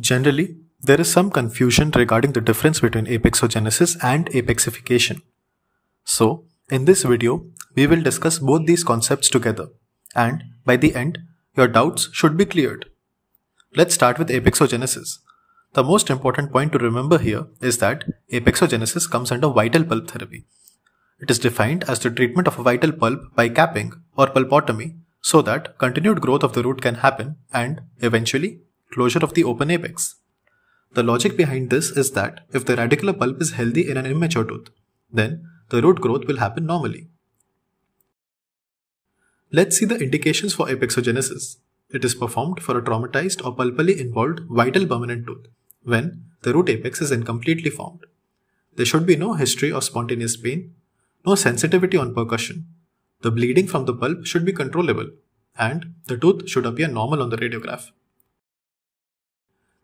Generally, there is some confusion regarding the difference between apexogenesis and apexification. So, in this video, we will discuss both these concepts together and by the end, your doubts should be cleared. Let's start with apexogenesis. The most important point to remember here is that apexogenesis comes under vital pulp therapy. It is defined as the treatment of a vital pulp by capping or pulpotomy so that continued growth of the root can happen and, eventually, closure of the open apex. The logic behind this is that if the radicular pulp is healthy in an immature tooth, then the root growth will happen normally. Let's see the indications for apexogenesis. It is performed for a traumatized or pulpally involved vital permanent tooth when the root apex is incompletely formed. There should be no history of spontaneous pain, no sensitivity on percussion. The bleeding from the pulp should be controllable, and the tooth should appear normal on the radiograph.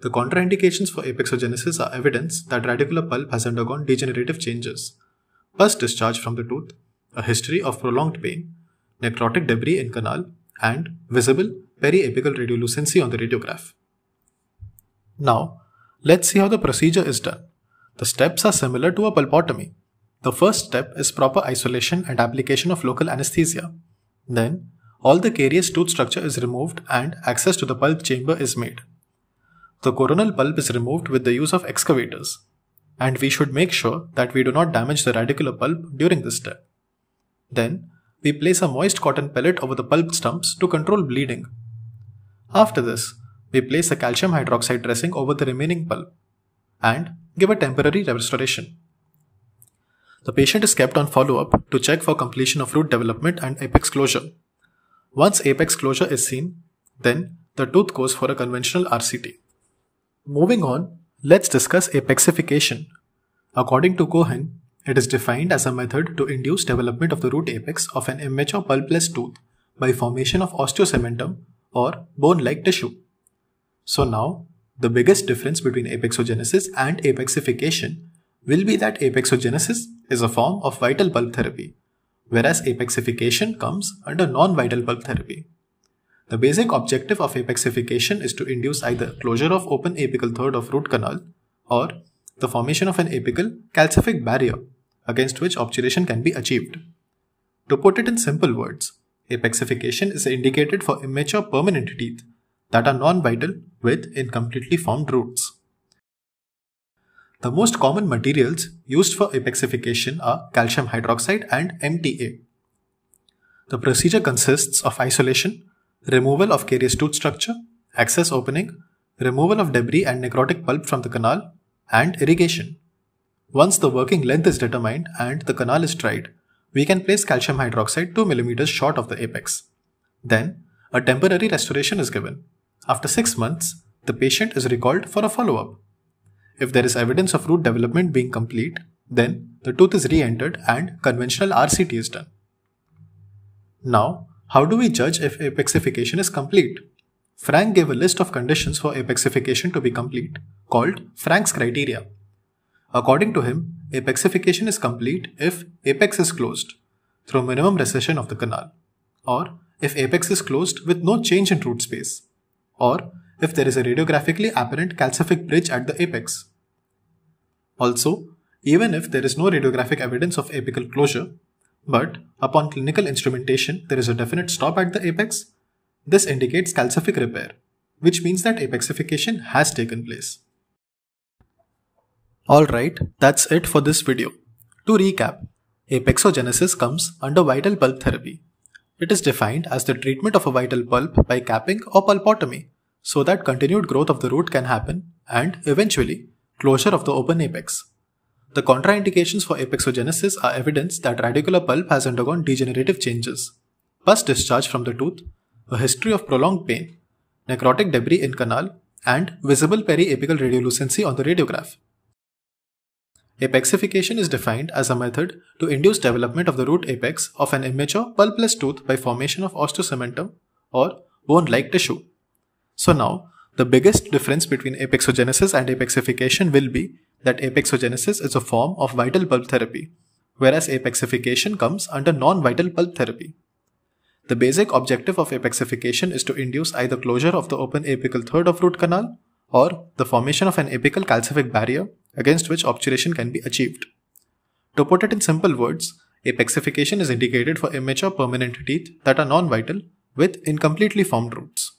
The contraindications for apexogenesis are evidence that radicular pulp has undergone degenerative changes, pus discharge from the tooth, a history of prolonged pain, necrotic debris in canal, and visible periapical radiolucency on the radiograph. Now, let's see how the procedure is done. The steps are similar to a pulpotomy. The first step is proper isolation and application of local anesthesia. Then, all the carious tooth structure is removed and access to the pulp chamber is made. The coronal pulp is removed with the use of excavators, and we should make sure that we do not damage the radicular pulp during this step. Then, we place a moist cotton pellet over the pulp stumps to control bleeding. After this, we place a calcium hydroxide dressing over the remaining pulp and give a temporary restoration. The patient is kept on follow up to check for completion of root development and apex closure. Once apex closure is seen, then the tooth goes for a conventional RCT. Moving on, let's discuss apexification. According to Cohen, it is defined as a method to induce development of the root apex of an immature pulpless tooth by formation of osteocementum or bone-like tissue. So now, the biggest difference between apexogenesis and apexification will be that apexogenesis is a form of vital pulp therapy, whereas apexification comes under non-vital pulp therapy. The basic objective of apexification is to induce either closure of open apical third of root canal or the formation of an apical calcific barrier against which obturation can be achieved. To put it in simple words, apexification is indicated for immature permanent teeth that are non-vital with incompletely formed roots. The most common materials used for apexification are calcium hydroxide and MTA. The procedure consists of isolation, removal of carious tooth structure, access opening, removal of debris and necrotic pulp from the canal, and irrigation. Once the working length is determined and the canal is tried, we can place calcium hydroxide 2 mm short of the apex. Then, a temporary restoration is given. After 6 months, the patient is recalled for a follow-up. If there is evidence of root development being complete, then the tooth is re-entered and conventional RCT is done. Now, how do we judge if apexification is complete? Frank gave a list of conditions for apexification to be complete, called Frank's criteria. According to him, apexification is complete if apex is closed through minimum recession of the canal, or if apex is closed with no change in root space, or if there is a radiographically apparent calcific bridge at the apex. Also, even if there is no radiographic evidence of apical closure, but upon clinical instrumentation there is a definite stop at the apex, this indicates calcific repair, which means that apexification has taken place. Alright, that's it for this video. To recap, apexogenesis comes under vital pulp therapy. It is defined as the treatment of a vital pulp by capping or pulpotomy so that continued growth of the root can happen and, eventually, closure of the open apex. The contraindications for apexogenesis are evidence that radicular pulp has undergone degenerative changes, pus discharge from the tooth, a history of prolonged pain, necrotic debris in canal, and visible periapical radiolucency on the radiograph. Apexification is defined as a method to induce development of the root apex of an immature pulpless tooth by formation of osteocementum or bone-like tissue. So now, the biggest difference between apexogenesis and apexification will be that apexogenesis is a form of vital pulp therapy, whereas apexification comes under non-vital pulp therapy. The basic objective of apexification is to induce either closure of the open apical third of root canal or the formation of an apical calcific barrier against which obturation can be achieved. To put it in simple words, apexification is indicated for immature permanent teeth that are non-vital with incompletely formed roots.